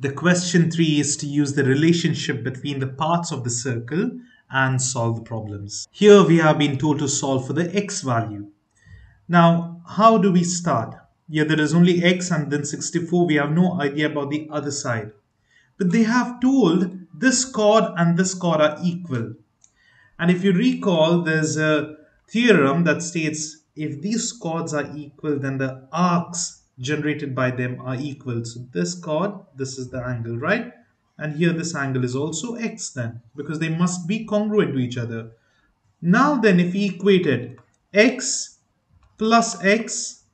The question three is to use the relationship between the parts of the circle and solve the problems. Here we have been told to solve for the x value. Now, how do we start? Here there is only x and then 64. We have no idea about the other side. But they have told this chord and this chord are equal. And if you recall, there's a theorem that states if these chords are equal, then the arcs generated by them are equal. So this chord, this is the angle, right? And here this angle is also x then, because they must be congruent to each other. Now then, if we equated x plus x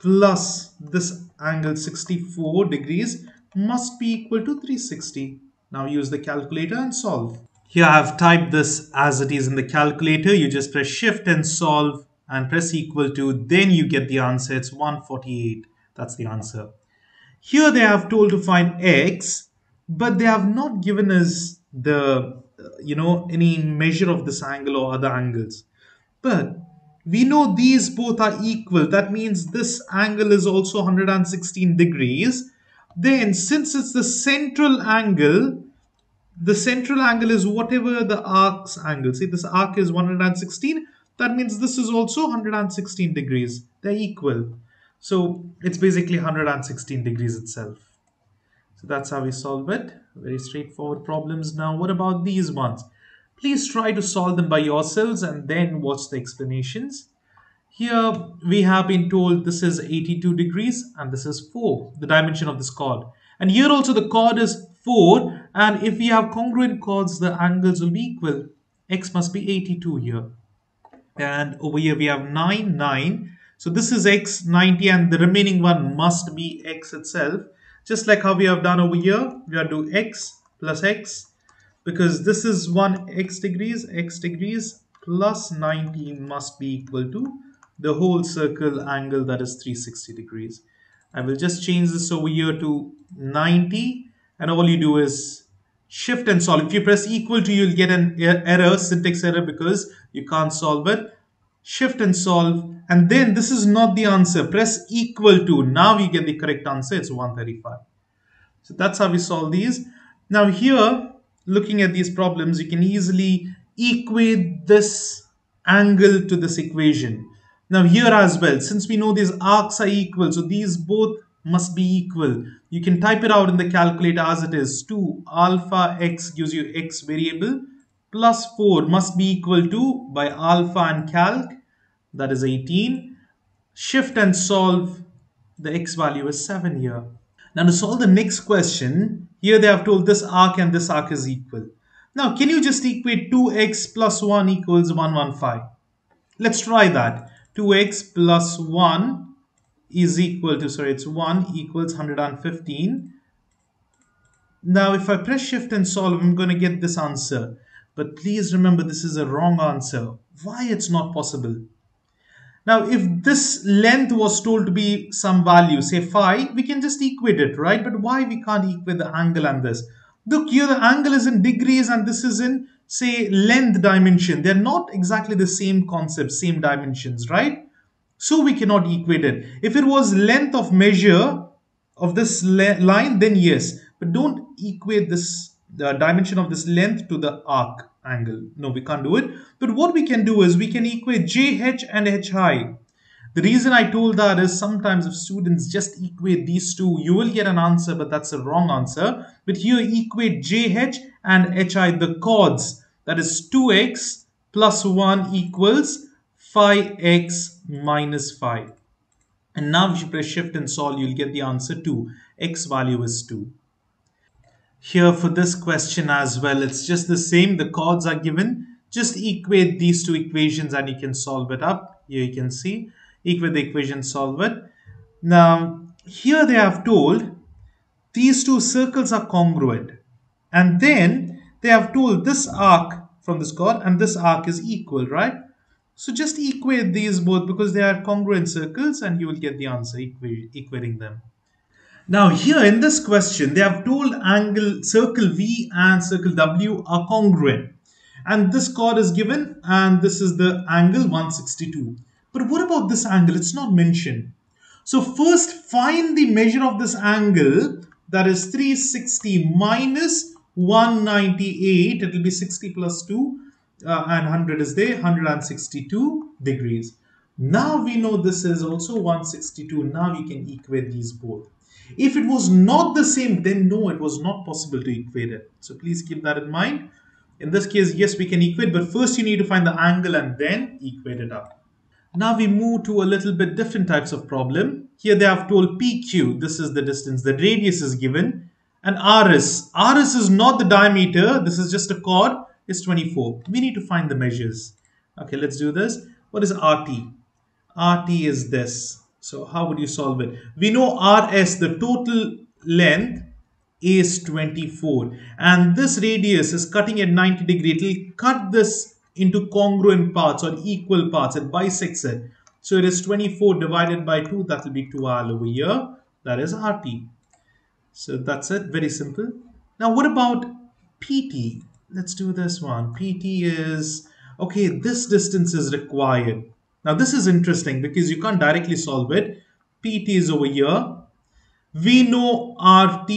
plus this angle 64 degrees must be equal to 360. Now use the calculator and solve. Here I have typed this as it is in the calculator. You just press shift and solve and press equal to, then you get the answer. It's 148. That's the answer. Here they have told to find x, but they have not given us the, you know, any measure of this angle or other angles. But we know these both are equal. That means this angle is also 116 degrees. Then since it's the central angle, the central angle is whatever the arc's angle. See this arc is 116. That means this is also 116 degrees. They're equal. So it's basically 116 degrees itself. So that's how we solve it. Very straightforward problems. Now, what about these ones? Please try to solve them by yourselves and then watch the explanations. Here we have been told this is 82 degrees and this is 4, the dimension of this chord. And here also the chord is 4 and if we have congruent chords, the angles will be equal. X must be 82 here. And over here we have 9, 9 so this is x 90 and the remaining one must be x itself. Just like how we have done over here, we are do x plus x because this is 1 x degrees, x degrees plus 90 must be equal to the whole circle angle that is 360 degrees. I will just change this over here to 90 and all you do is shift and solve. If you press equal to, you'll get an error, syntax error because you can't solve it shift and solve and then this is not the answer. Press equal to. Now we get the correct answer. It's 135 so that's how we solve these. Now here looking at these problems you can easily equate this angle to this equation. Now here as well since we know these arcs are equal so these both must be equal. You can type it out in the calculator as it is. 2 alpha x gives you x variable plus 4 must be equal to by alpha and calc that is 18 shift and solve the x value is 7 here. Now to solve the next question here they have told this arc and this arc is equal. Now can you just equate 2x plus 1 equals 115 let's try that. 2x plus 1 is equal to sorry it's 1 equals 115 now if I press shift and solve I'm going to get this answer but please remember this is a wrong answer. Why it's not possible? Now, if this length was told to be some value, say phi, we can just equate it, right? But why we can't equate the angle and this? Look, here the angle is in degrees and this is in, say, length dimension. They're not exactly the same concept, same dimensions, right? So we cannot equate it. If it was length of measure of this line, then yes. But don't equate this dimension of this length to the arc angle. No, we can't do it. But what we can do is we can equate JH and HI. The reason I told that is sometimes if students just equate these two, you will get an answer, but that's a wrong answer. But here equate JH and HI, the chords. That is 2x plus 1 equals 5x 5. And now if you press shift and solve, you'll get the answer 2. x value is 2. Here for this question as well, it's just the same. The chords are given. Just equate these two equations and you can solve it up. Here you can see. Equate the equation, solve it. Now, here they have told these two circles are congruent. And then they have told this arc from this chord and this arc is equal, right? So just equate these both because they are congruent circles and you will get the answer equating them. Now here in this question, they have told angle circle V and circle W are congruent. And this chord is given and this is the angle 162. But what about this angle? It's not mentioned. So first find the measure of this angle that is 360 minus 198 it will be 60 plus 2 uh, and 100 is there 162 degrees now we know this is also 162 now we can equate these both if it was not the same then no it was not possible to equate it so please keep that in mind in this case yes we can equate but first you need to find the angle and then equate it up now we move to a little bit different types of problem. Here they have told PQ, this is the distance, the radius is given, and RS. RS is not the diameter, this is just a chord, it's 24. We need to find the measures. Okay, let's do this. What is RT? RT is this. So how would you solve it? We know RS, the total length, is 24 and this radius is cutting at 90 degree it will cut this into congruent parts or equal parts. It bisects it. So it is 24 divided by 2. That will be 2r over here. That is RT. So that's it. Very simple. Now what about PT? Let's do this one. PT is, okay, this distance is required. Now this is interesting because you can't directly solve it. PT is over here. We know RT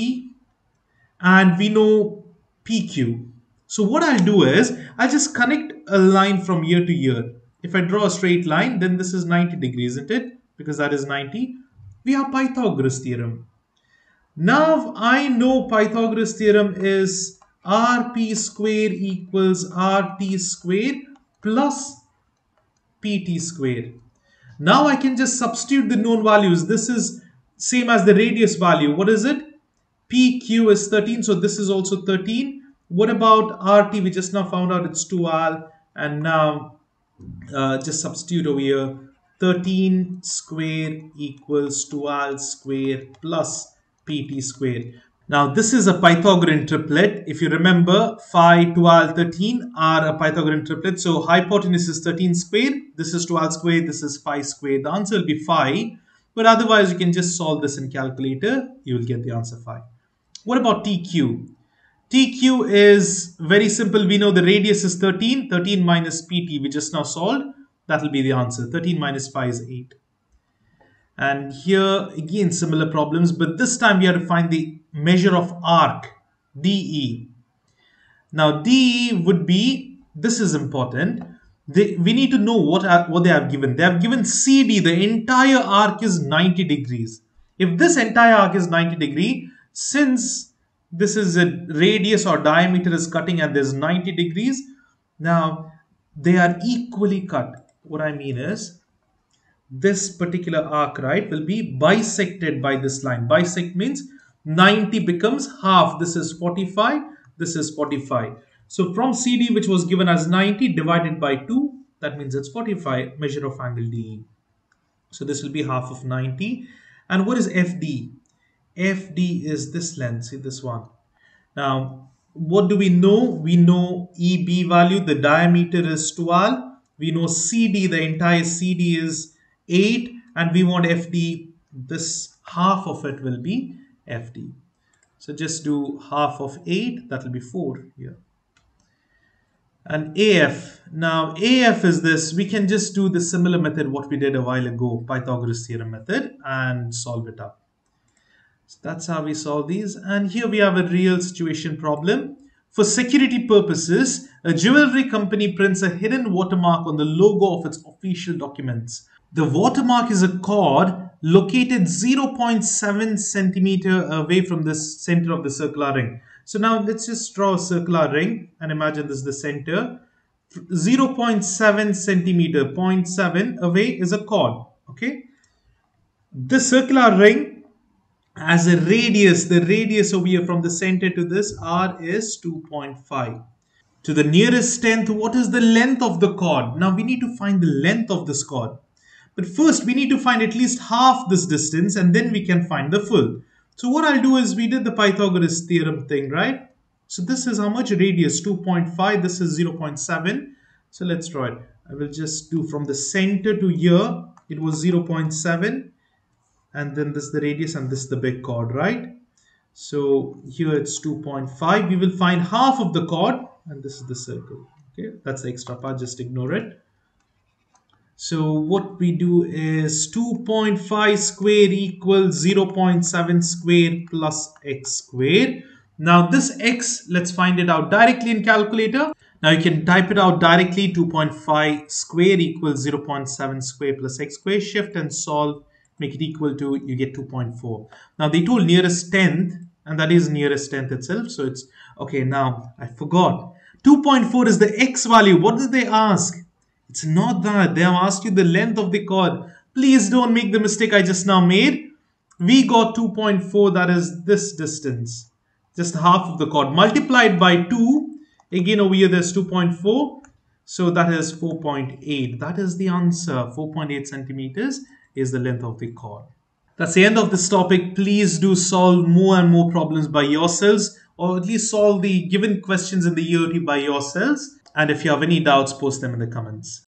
and we know PQ. So what I'll do is, I'll just connect a line from year to year. If I draw a straight line, then this is 90 degrees, isn't it? Because that is 90. We have Pythagoras theorem. Now I know Pythagoras theorem is rp square equals rt square plus pt square. Now I can just substitute the known values. This is same as the radius value. What is it? PQ is 13, so this is also 13. What about RT? We just now found out it's 2R and now uh, just substitute over here 13 square equals 2r square plus pt square. Now this is a Pythagorean triplet. If you remember phi 2r 13 are a Pythagorean triplet. So hypotenuse is 13 square. This is 2r square. This is phi square. The answer will be phi. But otherwise you can just solve this in calculator. You will get the answer phi. What about TQ? TQ is very simple. We know the radius is 13. 13 minus PT we just now solved. That will be the answer. 13 minus 5 is 8. And here again similar problems, but this time we have to find the measure of arc, DE. Now DE would be, this is important, they, we need to know what, what they have given. They have given CD, the entire arc is 90 degrees. If this entire arc is 90 degree, since this is a radius or diameter is cutting and there's 90 degrees. Now they are equally cut. What I mean is this particular arc, right, will be bisected by this line. Bisect means 90 becomes half. This is 45. This is 45. So from CD, which was given as 90 divided by 2, that means it's 45 measure of angle DE. So this will be half of 90. And what is FD? FD is this length, see this one. Now, what do we know? We know EB value, the diameter is 12. We know CD, the entire CD is 8. And we want FD, this half of it will be FD. So just do half of 8, that will be 4 here. And AF, now AF is this, we can just do the similar method what we did a while ago, Pythagoras theorem method and solve it up. So that's how we solve these. And here we have a real situation problem. For security purposes, a jewelry company prints a hidden watermark on the logo of its official documents. The watermark is a chord located 0.7 centimeter away from the center of the circular ring. So now let's just draw a circular ring and imagine this is the center. 0.7 centimeter, 0.7 away is a chord. Okay. The circular ring as a radius, the radius over here from the center to this r is 2.5. To the nearest tenth, what is the length of the chord? Now we need to find the length of this chord. But first we need to find at least half this distance and then we can find the full. So what I'll do is we did the Pythagoras theorem thing, right? So this is how much radius, 2.5, this is 0.7. So let's draw it. I will just do from the center to here, it was 0.7 and then this is the radius and this is the big chord right so here it's 2.5 we will find half of the chord and this is the circle okay that's the extra part just ignore it So what we do is 2.5 square equals 0.7 square plus x square. Now this x, let's find it out directly in calculator. Now you can type it out directly 2.5 square equals 0.7 square plus x square. Shift and solve, make it equal to, you get 2.4. Now they told nearest tenth and that is nearest tenth itself. So it's, okay, now I forgot. 2.4 is the x value. What did they ask? It's not that. They have asked you the length of the chord. Please don't make the mistake I just now made. We got 2.4, that is this distance. Just half of the chord. Multiplied by 2. Again, over here there's 2.4. So that is 4.8. That is the answer. 4.8 centimeters is the length of the chord. That's the end of this topic. Please do solve more and more problems by yourselves or at least solve the given questions in the EOT by yourselves. And if you have any doubts, post them in the comments.